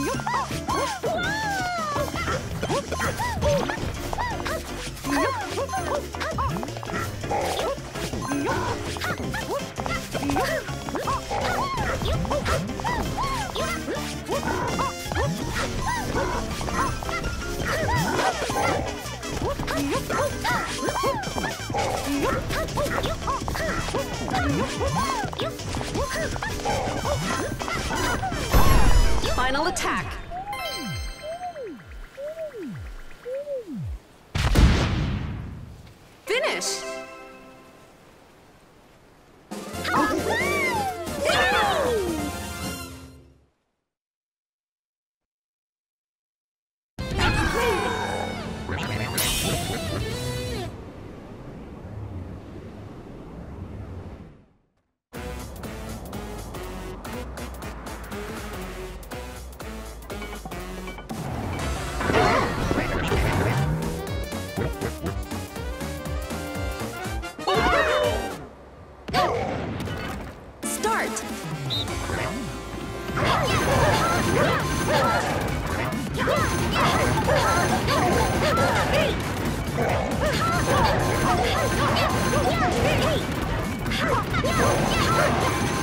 よっ attack! Yeah!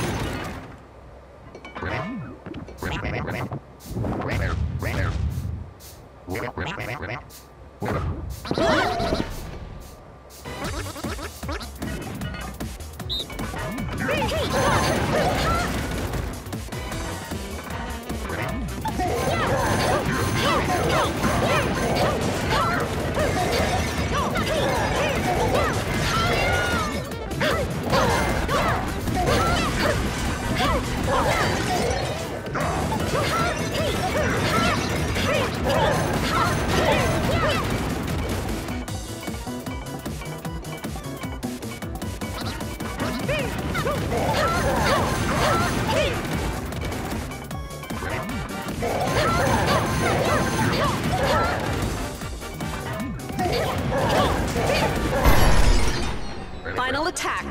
Final attack.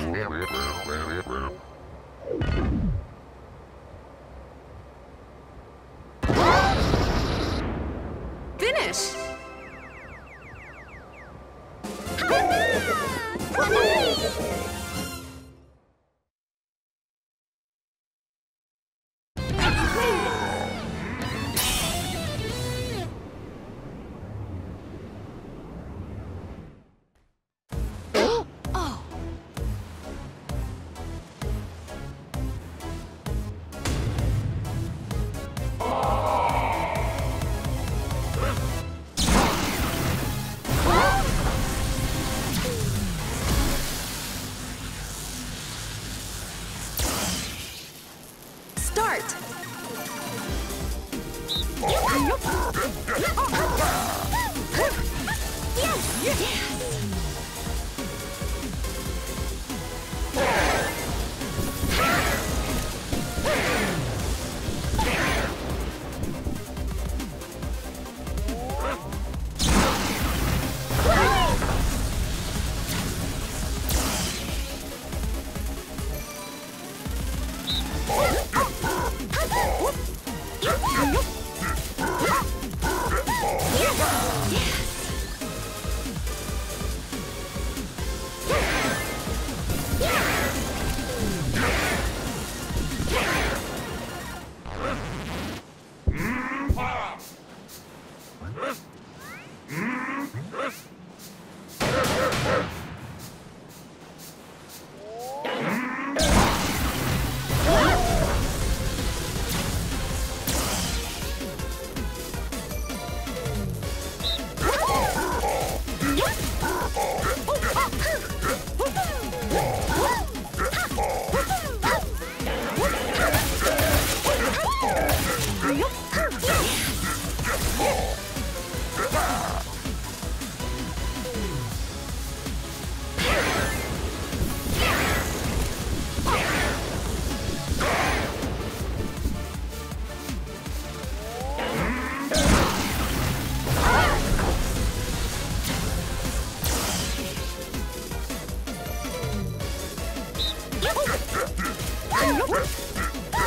start! Yes! よし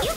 Yeah!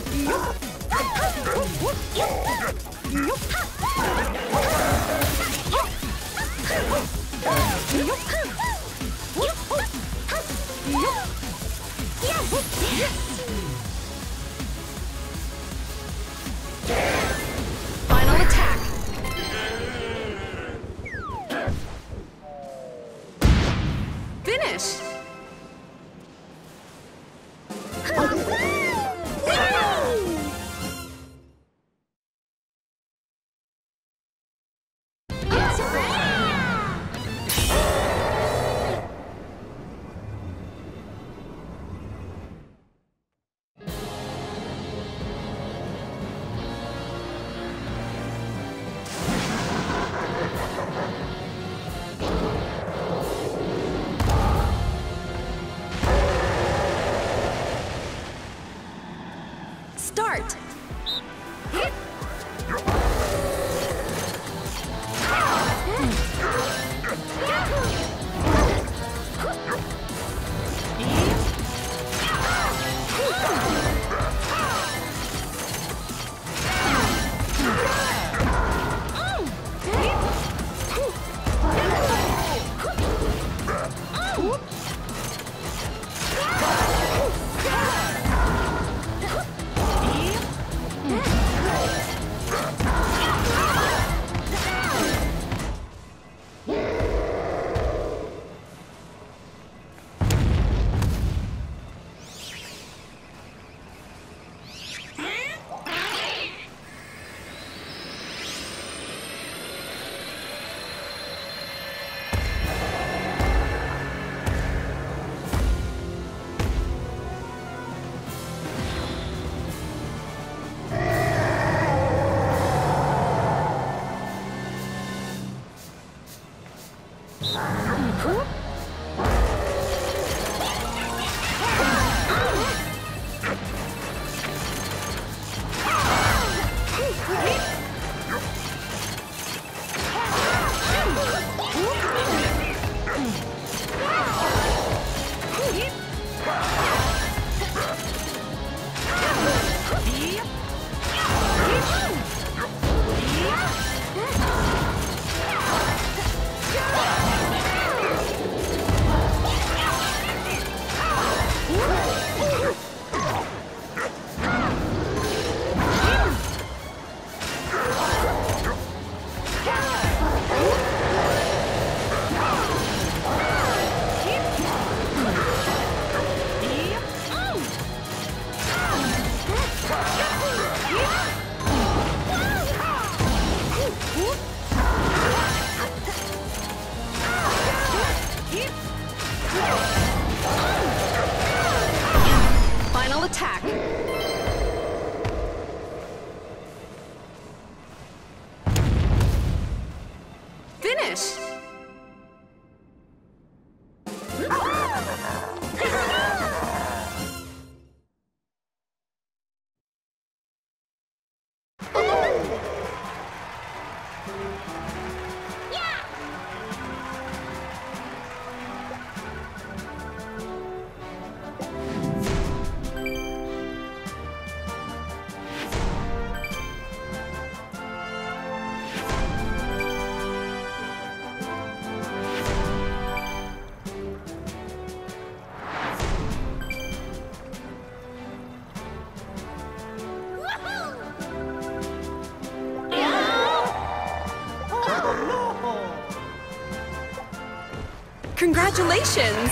Congratulations!